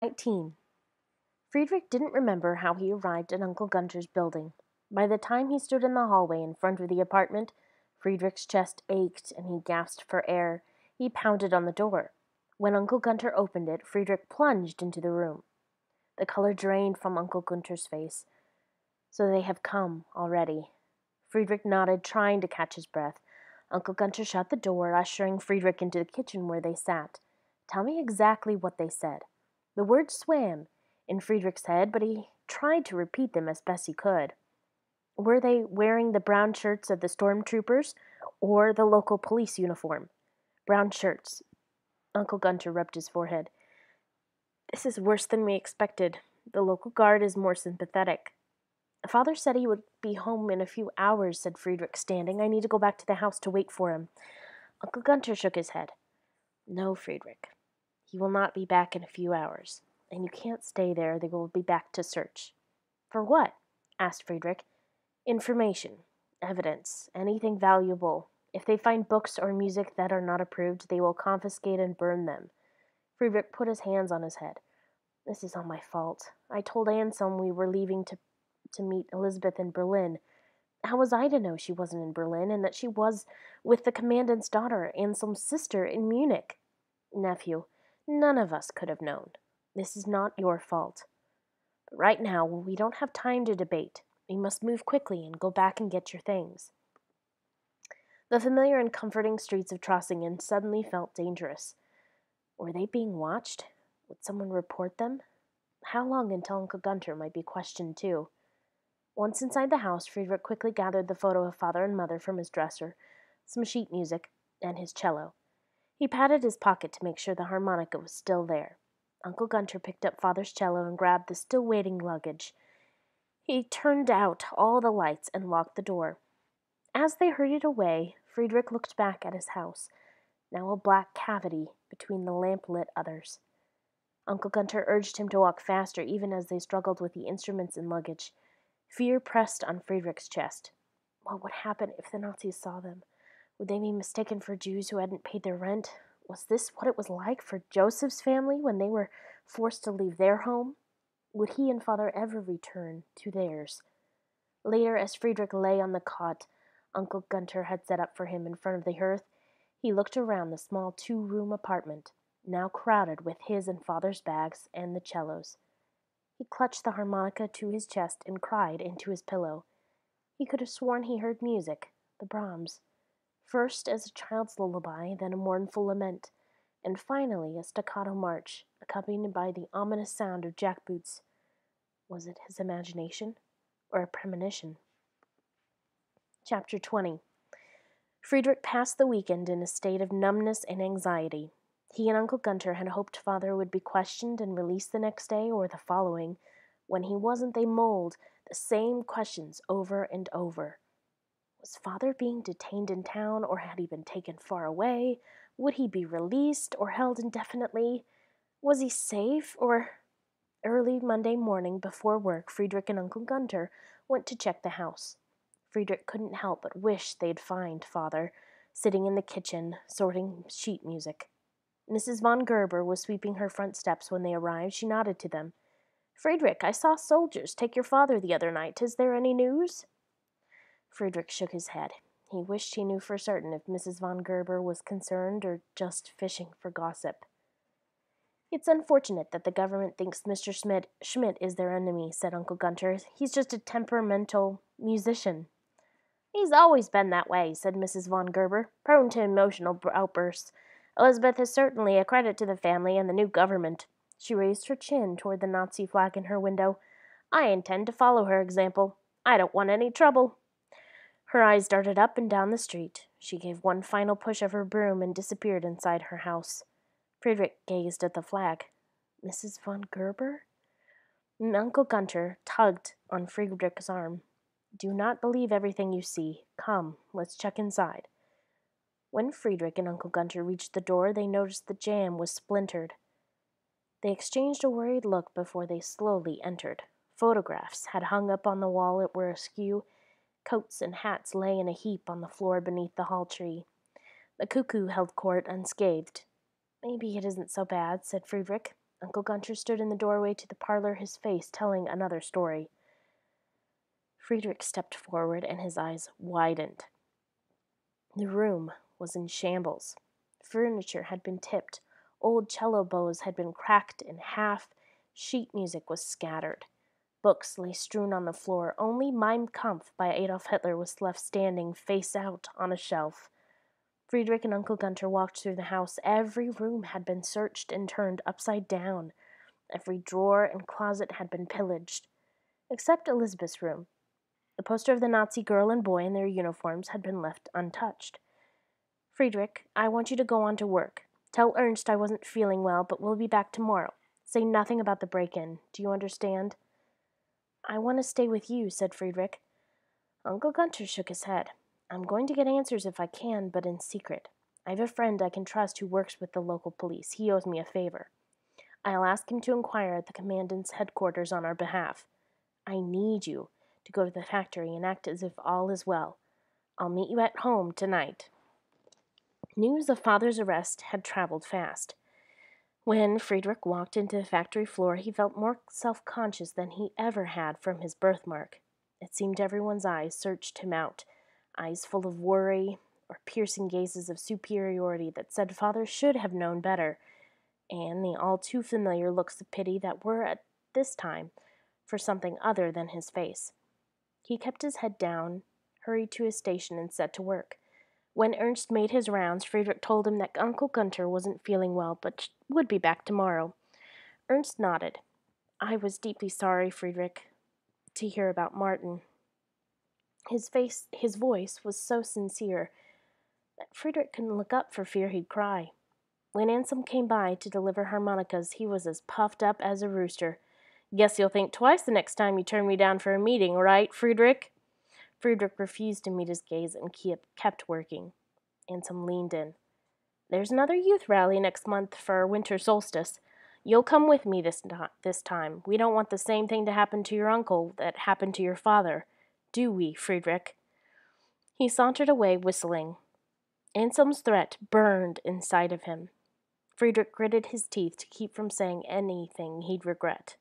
19. Friedrich didn't remember how he arrived at Uncle Gunter's building. By the time he stood in the hallway in front of the apartment, Friedrich's chest ached and he gasped for air. He pounded on the door. When Uncle Gunter opened it, Friedrich plunged into the room. The color drained from Uncle Gunter's face. So they have come already. Friedrich nodded, trying to catch his breath. Uncle Gunter shut the door, ushering Friedrich into the kitchen where they sat. Tell me exactly what they said. The words swam in Friedrich's head, but he tried to repeat them as best he could. Were they wearing the brown shirts of the stormtroopers or the local police uniform? Brown shirts. Uncle Gunter rubbed his forehead. This is worse than we expected. The local guard is more sympathetic. Father said he would be home in a few hours, said Friedrich, standing. I need to go back to the house to wait for him. Uncle Gunter shook his head. No, Friedrich. He will not be back in a few hours, and you can't stay there. They will be back to search. For what? asked Friedrich. Information, evidence, anything valuable. If they find books or music that are not approved, they will confiscate and burn them. Friedrich put his hands on his head. This is all my fault. I told Anselm we were leaving to to meet Elizabeth in Berlin. How was I to know she wasn't in Berlin and that she was with the commandant's daughter, Anselm's sister, in Munich? Nephew, none of us could have known. This is not your fault. But right now, we don't have time to debate. We must move quickly and go back and get your things. The familiar and comforting streets of Trossingen suddenly felt dangerous. Were they being watched? Would someone report them? How long until Uncle Gunter might be questioned too? Once inside the house, Friedrich quickly gathered the photo of father and mother from his dresser, some sheet music, and his cello. He patted his pocket to make sure the harmonica was still there. Uncle Gunter picked up father's cello and grabbed the still waiting luggage. He turned out all the lights and locked the door. As they hurried away, Friedrich looked back at his house, now a black cavity between the lamp-lit others. Uncle Gunter urged him to walk faster even as they struggled with the instruments and luggage. Fear pressed on Friedrich's chest. What would happen if the Nazis saw them? Would they be mistaken for Jews who hadn't paid their rent? Was this what it was like for Joseph's family when they were forced to leave their home? Would he and father ever return to theirs? Later, as Friedrich lay on the cot Uncle Gunter had set up for him in front of the hearth, he looked around the small two room apartment, now crowded with his and father's bags and the cellos. He clutched the harmonica to his chest and cried into his pillow. He could have sworn he heard music, the Brahms, first as a child's lullaby, then a mournful lament, and finally a staccato march, accompanied by the ominous sound of jackboots. Was it his imagination or a premonition? Chapter 20 Friedrich passed the weekend in a state of numbness and anxiety. He and Uncle Gunter had hoped father would be questioned and released the next day or the following. When he wasn't, they mulled the same questions over and over. Was father being detained in town, or had he been taken far away? Would he be released or held indefinitely? Was he safe, or. Early Monday morning, before work, Friedrich and Uncle Gunter went to check the house. Friedrich couldn't help but wish they'd find father, sitting in the kitchen, sorting sheet music. Mrs. von Gerber was sweeping her front steps when they arrived. She nodded to them. Friedrich, I saw soldiers take your father the other night. Is there any news? Friedrich shook his head. He wished he knew for certain if Mrs. von Gerber was concerned or just fishing for gossip. It's unfortunate that the government thinks Mr. Schmidt, Schmidt is their enemy, said Uncle Gunter. He's just a temperamental musician. He's always been that way, said Mrs. von Gerber, prone to emotional outbursts. Elizabeth is certainly a credit to the family and the new government. She raised her chin toward the Nazi flag in her window. I intend to follow her example. I don't want any trouble. Her eyes darted up and down the street. She gave one final push of her broom and disappeared inside her house. Friedrich gazed at the flag. Mrs. von Gerber? And Uncle Gunter tugged on Friedrich's arm. Do not believe everything you see. Come, let's check inside. When Friedrich and Uncle Gunter reached the door, they noticed the jamb was splintered. They exchanged a worried look before they slowly entered. Photographs had hung up on the wall at were askew. Coats and hats lay in a heap on the floor beneath the hall tree. The cuckoo held court unscathed. Maybe it isn't so bad, said Friedrich. Uncle Gunter stood in the doorway to the parlor, his face telling another story. Friedrich stepped forward and his eyes widened. The room was in shambles. Furniture had been tipped, old cello bows had been cracked in half, sheet music was scattered. Books lay strewn on the floor. Only Mein Kampf by Adolf Hitler was left standing face out on a shelf. Friedrich and Uncle Gunter walked through the house. Every room had been searched and turned upside down. Every drawer and closet had been pillaged, except Elizabeth's room. The poster of the Nazi girl and boy in their uniforms had been left untouched. Friedrich, I want you to go on to work. Tell Ernst I wasn't feeling well, but we'll be back tomorrow. Say nothing about the break in. Do you understand? I want to stay with you, said Friedrich. Uncle Gunter shook his head. I'm going to get answers if I can, but in secret. I have a friend I can trust who works with the local police. He owes me a favor. I'll ask him to inquire at the commandant's headquarters on our behalf. I need you to go to the factory and act as if all is well. I'll meet you at home tonight. News of father's arrest had traveled fast. When Friedrich walked into the factory floor, he felt more self conscious than he ever had from his birthmark. It seemed everyone's eyes searched him out, eyes full of worry or piercing gazes of superiority that said father should have known better, and the all too familiar looks of pity that were, at this time, for something other than his face. He kept his head down, hurried to his station, and set to work. When Ernst made his rounds, Friedrich told him that Uncle Gunter wasn't feeling well, but would be back tomorrow. Ernst nodded. I was deeply sorry, Friedrich, to hear about Martin. His face, his voice was so sincere that Friedrich couldn't look up for fear he'd cry. When Anselm came by to deliver harmonicas, he was as puffed up as a rooster. Guess you'll think twice the next time you turn me down for a meeting, right, Friedrich? Friedrich refused to meet his gaze and kept working. Anselm leaned in. There's another youth rally next month for winter solstice. You'll come with me this, this time. We don't want the same thing to happen to your uncle that happened to your father. Do we, Friedrich? He sauntered away, whistling. Anselm's threat burned inside of him. Friedrich gritted his teeth to keep from saying anything he'd regret.